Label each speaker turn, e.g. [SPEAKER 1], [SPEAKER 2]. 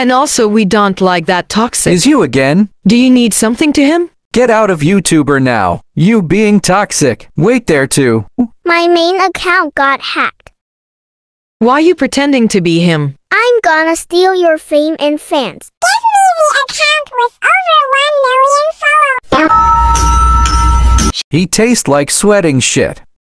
[SPEAKER 1] And also we don't like that toxic.
[SPEAKER 2] Is you again?
[SPEAKER 1] Do you need something to him?
[SPEAKER 2] Get out of YouTuber now. You being toxic. Wait there too.
[SPEAKER 3] My main account got hacked.
[SPEAKER 1] Why you pretending to be him?
[SPEAKER 3] I'm gonna steal your fame and fans.
[SPEAKER 4] Give me the account with over 1 million followers.
[SPEAKER 2] He tastes like sweating shit.